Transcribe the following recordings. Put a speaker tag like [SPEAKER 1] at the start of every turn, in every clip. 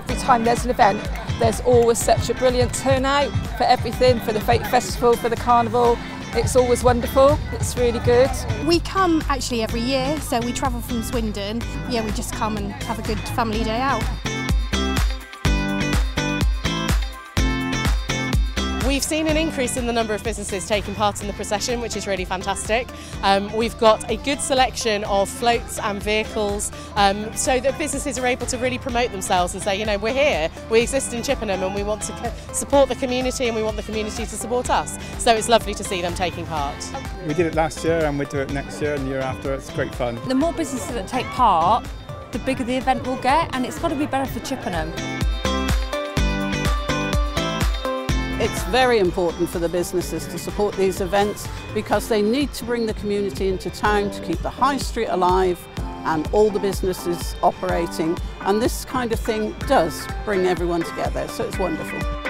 [SPEAKER 1] every time there's an event, there's always such a brilliant turnout for everything, for the Fate Festival, for the Carnival. It's always wonderful, it's really good.
[SPEAKER 2] We come actually every year, so we travel from Swindon. Yeah, we just come and have a good family day out.
[SPEAKER 3] We've seen an increase in the number of businesses taking part in the procession, which is really fantastic. Um, we've got a good selection of floats and vehicles um, so that businesses are able to really promote themselves and say, you know, we're here, we exist in Chippenham and we want to support the community and we want the community to support us. So it's lovely to see them taking part.
[SPEAKER 4] We did it last year and we do it next year and the year after. It's great fun.
[SPEAKER 5] The more businesses that take part, the bigger the event will get and it's got to be better for Chippenham.
[SPEAKER 6] It's very important for the businesses to support these events because they need to bring the community into town to keep the high street alive and all the businesses operating and this kind of thing does bring everyone together so it's wonderful.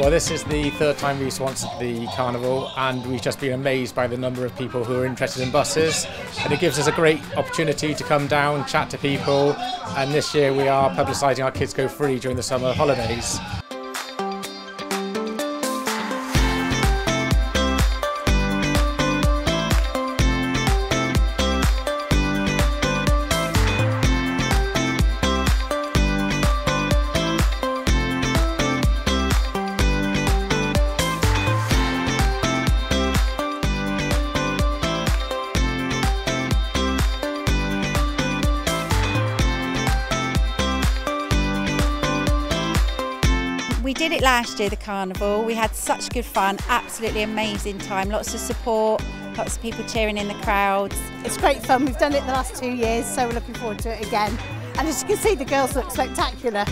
[SPEAKER 7] Well, this is the third time we've sponsored the carnival, and we've just been amazed by the number of people who are interested in buses. And it gives us a great opportunity to come down, chat to people. And this year we are publicising our Kids Go Free during the summer holidays.
[SPEAKER 8] Did it last year, the carnival. We had such good fun, absolutely amazing time. Lots of support, lots of people cheering in the crowds.
[SPEAKER 9] It's great fun. We've done it the last two years, so we're looking forward to it again. And as you can see, the girls look spectacular.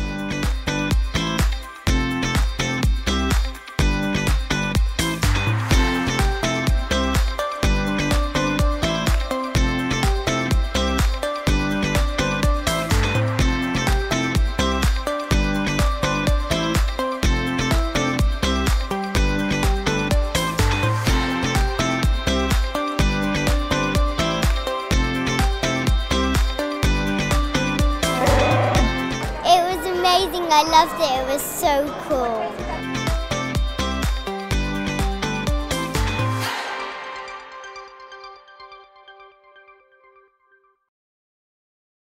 [SPEAKER 10] I loved it. It was so cool.